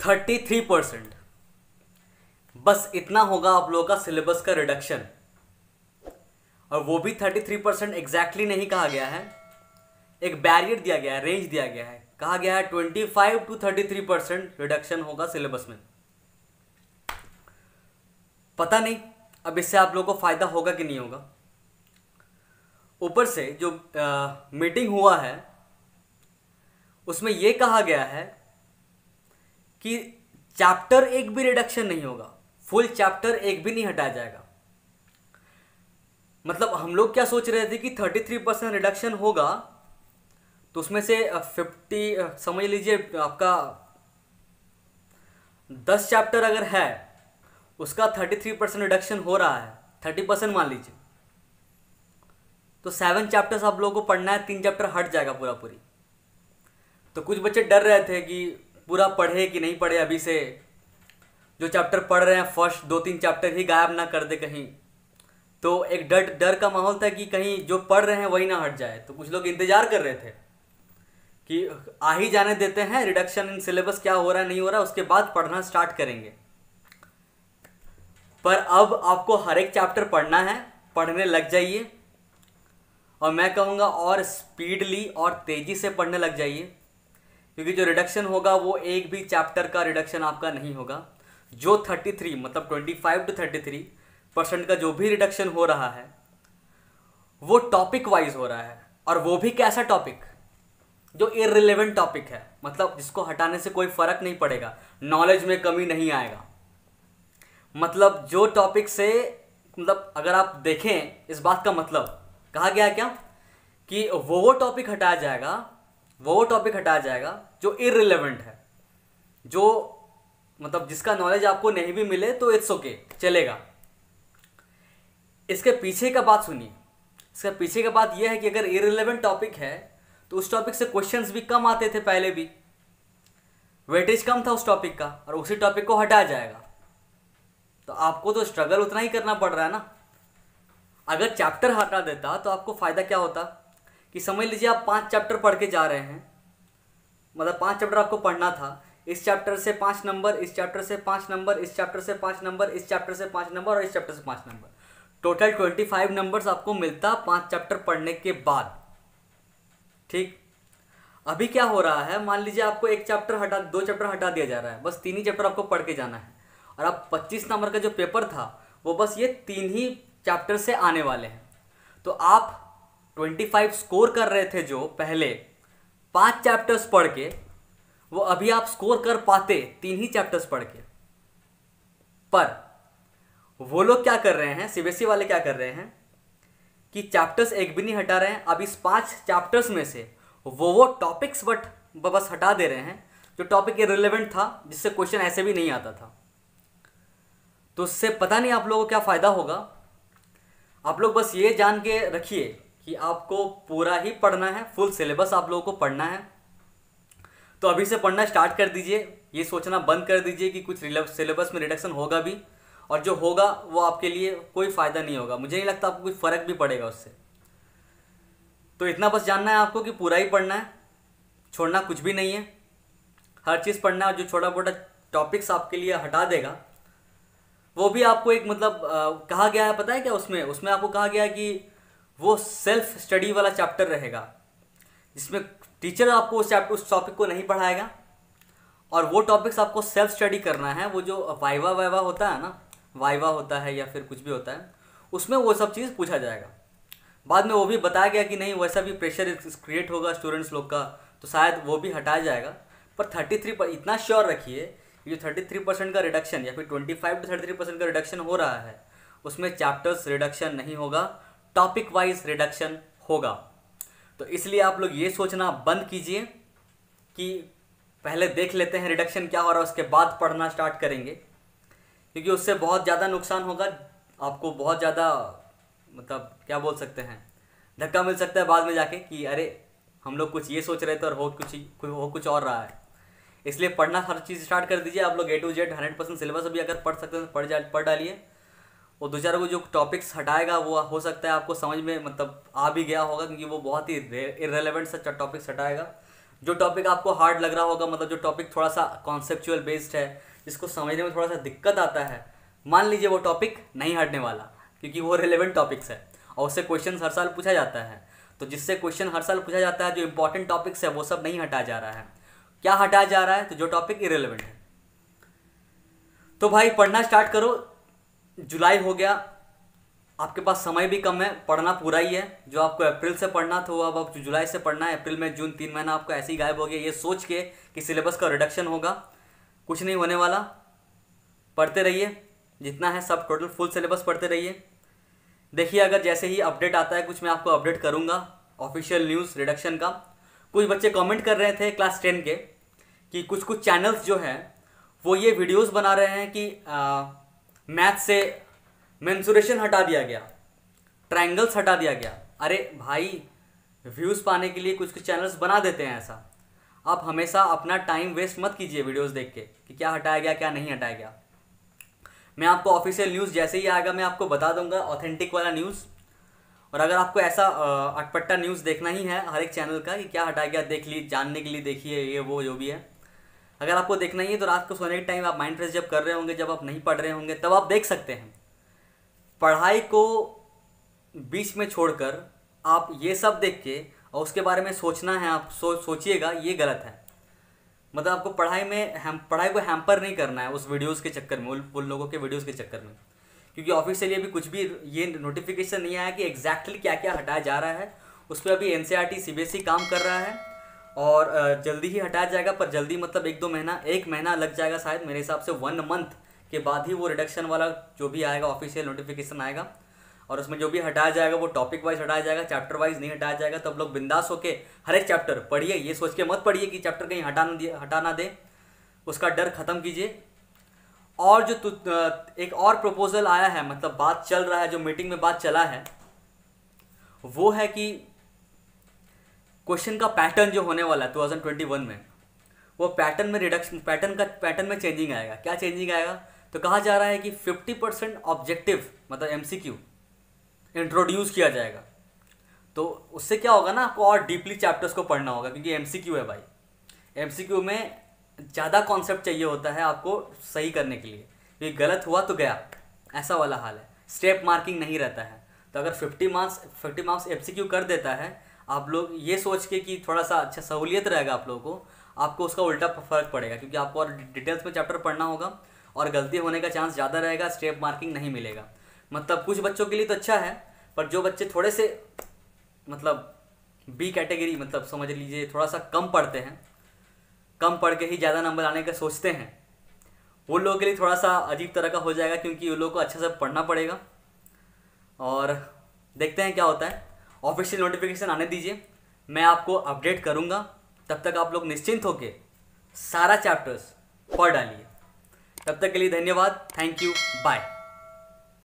Thirty three percent. बस इतना होगा आप लोगों का सिलेबस का रिडक्शन और वो भी थर्टी थ्री परसेंट एग्जैक्टली नहीं कहा गया है। एक बैरियर दिया गया है रेंज दिया गया है। कहा गया है twenty five to thirty three percent reduction होगा सिलेबस में। पता नहीं अब इससे आप लोगों को फ़ायदा होगा कि नहीं होगा। ऊपर से जो आ, मीटिंग हुआ है उसमें यह कहा गया है कि चैप्टर एक भी रिडक्शन नहीं होगा। फुल चैप्टर एक भी नहीं हटाया जाएगा। मतलब हम लोग क्या सोच रहे थे कि थर्टी थ्री परसेंट रिडक्शन होगा तो उसमें से फिफ्टी समझ लीजिए, आपका दस चैप्टर अगर है, उसका थर्टी थ्री परसेंट रिडक्शन हो रहा है। थर्टी परसेंट मान लीजिए। तो सेवन चैप्टर्स आप लोगों को पढ़ना है, तीन चैप्टर हट जाएगा पूरा पूरी। तो कुछ बच्चे डर रहे थे कि पूरा पढ़े कि नहीं पढ़े अभी से? जो चैप्टर पढ़ रहे हैं फ़र्स्ट दो तीन चैप्टर ही गायब ना कर दे कहीं। तो एक डर डर का माहौल था कि कहीं जो पढ़ रहे हैं वही ना हट जाए। तो कुछ लोग इंतज़ार कर रहे थे कि आ ही जाने देते हैं रिडक्शन इन सिलेबस क्या हो रहा है, नहीं हो रहा, उसके बाद पढ़ना स्टार्ट करेंगे। पर अब आपको हर एक चैप्टर पढ़ना है, पढ़ने लग जाइए। और मैं कहूँगा और स्पीडली और तेज़ी से पढ़ने लग जाइए। क्योंकि जो रिडक्शन होगा वो एक भी चैप्टर का रिडक्शन आपका नहीं होगा। जो 33 मतलब 25 टू 33 परसेंट का जो भी रिडक्शन हो रहा है, वो टॉपिक वाइज हो रहा है। और वो भी कैसा टॉपिक जो इरिलेवेंट टॉपिक है मतलब जिसको हटाने से कोई फ़र्क नहीं पड़ेगा नॉलेज में कमी नहीं आएगा। मतलब जो टॉपिक से मतलब अगर आप देखें, इस बात का मतलब कहा गया क्या? कि वो वो टॉपिक हटाया जाएगा वो टॉपिक हटाया जाएगा जो इरिलेवेंट है। जो मतलब जिसका नॉलेज आपको नहीं भी मिले तो इट्स ओके okay, चलेगा। इसके पीछे का बात सुनिए। इसके पीछे का बात यह है कि अगर इरिलेवेंट टॉपिक है तो उस टॉपिक से क्वेश्चंस भी कम आते थे पहले भी। वेटेज कम था उस टॉपिक का और उसी टॉपिक को हटाया जाएगा। तो आपको तो स्ट्रगल उतना ही करना पड़ रहा है ना। अगर चैप्टर हटा देता तो आपको फ़ायदा क्या होता? कि समझ लीजिए आप पाँच चैप्टर पढ़ के जा रहे हैं। मतलब पाँच चैप्टर आपको पढ़ना था। इस चैप्टर से पाँच नंबर इस चैप्टर से पाँच नंबर इस चैप्टर से पाँच नंबर इस चैप्टर से पाँच नंबर और इस चैप्टर से पाँच number total twenty five numbers आपको मिलता पाँच चैप्टर पढ़ने के बाद। ठीक? अभी क्या हो रहा है? मान लीजिए आपको एक चैप्टर हटा, दो चैप्टर हटा दिया जा रहा है। बस तीन ही चैप्टर आपको पढ़ के जाना है। और अब पच्चीस नंबर का जो पेपर था, वो बस ये तीन ही चैप्टर से आने वाले हैं। तो आप ट्वेंटी फाइव स्कोर कर रहे थे जो पहले, पाँच चैप्टर्स पढ़ के, वो अभी आप स्कोर कर पाते तीन ही चैप्टर्स पढ़ के। पर, वो लोग क्या कर रहे हैं सीबीएसई वाले क्या कर रहे हैं, कि चैप्टर्स एक भी नहीं हटा रहे हैं, अब इस पाँच चैप्टर्स में से वो वो टॉपिक्स बट बस हटा दे रहे हैं, जो टॉपिक रिलेवेंट था, जिससे क्वेश्चन ऐसे भी नहीं आता था। तो उससे पता नहीं आप लोगों को क्या फ़ायदा होगा? आप लोग बस ये जान के रखिए कि आपको पूरा ही पढ़ना है फुल सिलेबस आप लोगों को पढ़ना है। तो अभी से पढ़ना स्टार्ट कर दीजिए ये सोचना बंद कर दीजिए कि कुछ सिलेबस में रिडक्शन होगा भी और जो होगा वो आपके लिए कोई फ़ायदा नहीं होगा। मुझे नहीं लगता आपको कोई फ़र्क भी पड़ेगा उससे। तो इतना बस जानना है आपको कि पूरा ही पढ़ना है छोड़ना कुछ भी नहीं है। हर चीज़ पढ़ना है और जो छोटा मोटा टॉपिक्स आपके लिए हटा देगा वो भी आपको एक मतलब आ, कहा गया है पता है क्या उसमें? उसमें आपको कहा गया है कि वो सेल्फ स्टडी वाला चैप्टर रहेगा, जिसमें टीचर आपको उस चैप्टर उस टॉपिक को नहीं पढ़ाएगा। और वो टॉपिक्स आपको सेल्फ स्टडी करना है, वो जो वाइवा वाइवा होता है ना, वाइवा होता है या फिर कुछ भी होता है, उसमें वो सब चीज़ पूछा जाएगा। बाद में वो भी बताया गया कि नहीं, वैसा भी प्रेशर क्रिएट होगा स्टूडेंट्स लोग का तो शायद वो भी हटाया जाएगा। पर थर्टी थ्री पर इतना श्योर रखिए कि जो थर्टी थ्री परसेंट का रिडक्शन या फिर twenty five to thirty three percent का रिडक्शन हो रहा है, उसमें चैप्टर्स रिडक्शन नहीं होगा। टॉपिक वाइज रिडक्शन होगा। तो इसलिए आप लोग ये सोचना बंद कीजिए कि पहले देख लेते हैं रिडक्शन क्या हो रहा है, उसके बाद पढ़ना स्टार्ट करेंगे। क्योंकि उससे बहुत ज़्यादा नुकसान होगा, आपको बहुत ज़्यादा मतलब क्या बोल सकते हैं, धक्का मिल सकता है बाद में जाके कि अरे, हम लोग कुछ ये सोच रहे थे और हो कुछ हो कुछ और रहा है। इसलिए पढ़ना हर चीज़ स्टार्ट कर दीजिए। आप लोग A to Z hundred percent syllabus अभी अगर पढ़ सकते हैं तो पढ़ जा, पढ़ डालिए। वो दो चार को जो टॉपिक्स हटाएगा, वो हो सकता है आपको समझ में मतलब आ भी गया होगा, क्योंकि वो बहुत ही इरेलीवेंट सा टॉपिक्स हटाएगा। जो टॉपिक आपको हार्ड लग रहा होगा मतलब जो टॉपिक थोड़ा सा कॉन्सेप्चुअल बेस्ड है, जिसको समझने में थोड़ा सा दिक्कत आता है, मान लीजिए वो टॉपिक नहीं हटने वाला, क्योंकि वो रिलेवेंट टॉपिक्स है, और उससे क्वेश्चन हर साल पूछा जाता है। तो जिससे क्वेश्चन हर साल पूछा जाता है, जो इंपॉर्टेंट टॉपिक्स है, वो सब नहीं हटाया जा रहा है। क्या हटाया जा रहा है? तो जो टॉपिक इरेलीवेंट है। तो भाई, पढ़ना स्टार्ट करो जुलाई हो गया। आपके पास समय भी कम है, पढ़ना पूरा ही है। जो आपको अप्रैल से पढ़ना था, वो अब आप जुलाई से पढ़ना है। अप्रैल में जून, तीन महीना आपका ऐसे ही गायब हो गया। ये सोच के कि सिलेबस का रिडक्शन होगा। कुछ नहीं होने वाला। पढ़ते रहिए। जितना है सब टोटल फुल सिलेबस पढ़ते रहिए। देखिए, अगर जैसे ही अपडेट आता है, कुछ मैं आपको अपडेट करूँगा। ऑफिशियल न्यूज़ रिडक्शन का। कुछ बच्चे कमेंट कर रहे थे क्लास टेन के कि कुछ कुछ चैनल्स जो हैं, वो ये वीडियोस बना रहे हैं कि मैथ से मैंसुरेशन हटा दिया गया। ट्राइंगल्स हटा दिया गया। अरे भाई व्यूज़ पाने के लिए कुछ कुछ चैनल्स बना देते हैं ऐसा। आप हमेशा अपना टाइम वेस्ट मत कीजिए वीडियोस देख के कि क्या हटाया गया, क्या नहीं हटाया गया। मैं आपको ऑफिशियल न्यूज़ जैसे ही आएगा, मैं आपको बता दूँगा ऑथेंटिक वाला न्यूज़ और अगर आपको ऐसा अटपट्टा न्यूज़ देखना ही है हर एक चैनल का कि क्या हटाया गया, देख ली, जानने के लिए देखिए ये, वो, जो भी है। अगर आपको देखना ही है तो रात को सोने के टाइम आप माइंड फ्रेश जब कर रहे होंगे, जब आप नहीं पढ़ रहे होंगे, तब आप देख सकते हैं। पढ़ाई को बीच में छोड़कर आप ये सब देख के और उसके बारे में सोचना है आप, सो, सोचिएगा, ये गलत है। मतलब आपको पढ़ाई में हम, पढ़ाई को हैम्पर नहीं करना है उस वीडियोज़ के चक्कर में, उन लोगों के वीडियोज़ के चक्कर में। क्योंकि ऑफिशियली अभी कुछ भी ये नोटिफिकेशन नहीं आया कि एग्जैक्टली क्या क्या हटाया जा रहा है। उस पर अभी एन सी काम कर रहा है। और जल्दी ही हटाया जाएगा, पर जल्दी मतलब एक दो महीना, एक महीना लग जाएगा शायद मेरे हिसाब से वन मंथ के बाद ही वो रिडक्शन वाला जो भी आएगा ऑफिशियल नोटिफिकेशन आएगा। और उसमें जो भी हटाया जाएगा, वो टॉपिक वाइज हटाया जाएगा चैप्टर वाइज नहीं हटाया जाएगा तो लोग बिंदास होकर हर एक चैप्टर पढ़िए, ये सोच के मत पढ़िए कि चैप्टर कहीं हटाना दिए हटाना दे। उसका डर खत्म कीजिए। और जो एक और प्रपोजल आया है मतलब बात चल रहा है, जो मीटिंग में बात चला है, वो है कि क्वेश्चन का पैटर्न जो होने वाला है 2021 में, वो पैटर्न में रिडक्शन पैटर्न का, पैटर्न में चेंजिंग आएगा। क्या चेंजिंग आएगा? तो कहा जा रहा है कि 50 परसेंट ऑब्जेक्टिव मतलब एमसीक्यू इंट्रोड्यूस किया जाएगा। तो उससे क्या होगा ना, आपको और डीपली चैप्टर्स को पढ़ना होगा, क्योंकि एम सी क्यू है भाई। एम सी क्यू में ज़्यादा कॉन्सेप्ट चाहिए होता है आपको सही करने के लिए। क्योंकि गलत हुआ तो गया। ऐसा वाला हाल है। स्टेप मार्किंग नहीं रहता है। तो अगर 50 marks 50 marks M C Q कर देता है आप लोग ये सोच के कि थोड़ा सा अच्छा सहूलियत रहेगा आप लोगों को, आपको उसका उल्टा फ़र्क पड़ेगा, क्योंकि आपको और डिटेल्स में चैप्टर पढ़ना होगा और गलती होने का चांस ज़्यादा रहेगा, स्टेप मार्किंग नहीं मिलेगा। मतलब कुछ बच्चों के लिए तो अच्छा है, पर जो बच्चे थोड़े से मतलब बी कैटेगरी मतलब समझ लीजिए थोड़ा सा कम पढ़ते हैं, कम पढ़ के ही ज़्यादा नंबर आने का सोचते हैं, वो लोगों के लिए थोड़ा सा अजीब तरह का हो जाएगा, क्योंकि उन लोगों को अच्छे से पढ़ना पड़ेगा। और देखते हैं क्या होता है। ऑफिशियल नोटिफिकेशन आने दीजिए। मैं आपको अपडेट करूँगा। तब तक आप लोग निश्चिंत होके सारा चैप्टर्स पढ़ डालिए। तब तक के लिए धन्यवाद। Thank you bye